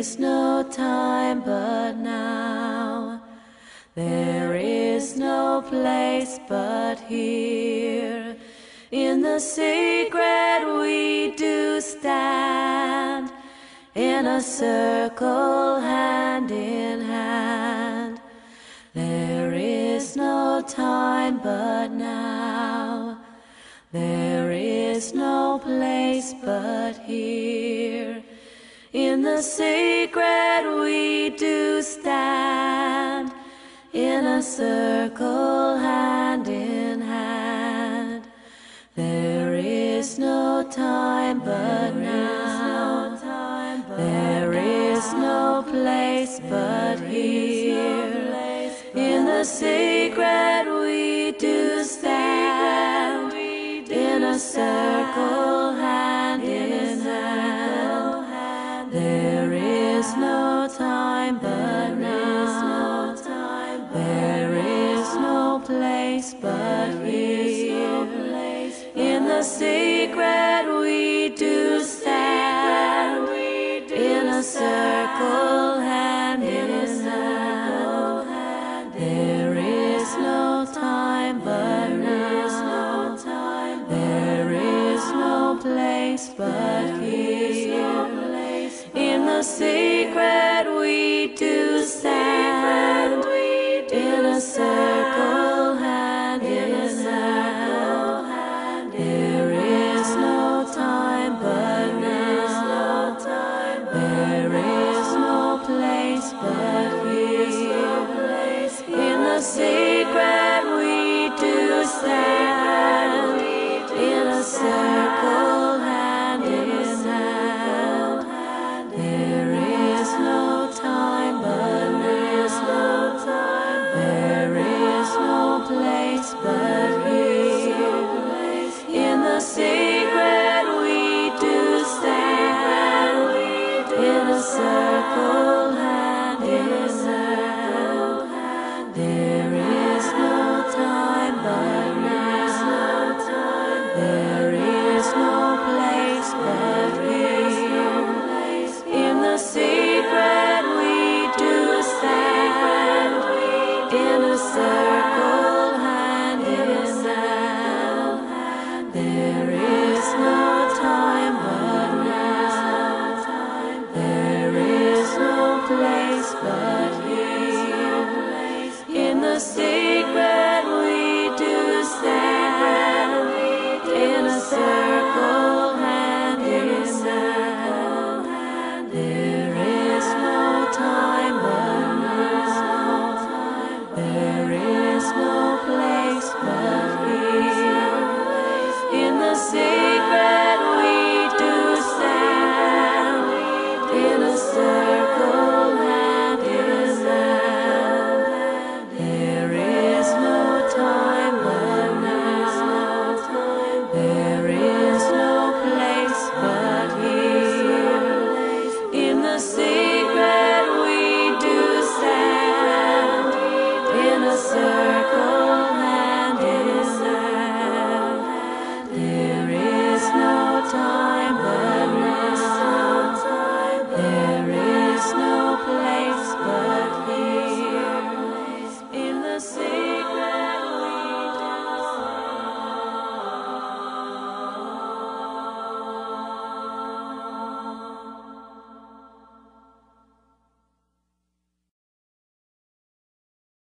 is no time but now. There is no place but here. In the secret we do stand, in a circle hand in hand. There is no time but now. There is no place but here. In the secret we do stand, in a circle hand in hand. There is no time but now. There is no place but here. In the secret The secret we do stand, in a circle hand in hand. There is no time but now. There is no place but here. In the secret sacred we do stand in a circle.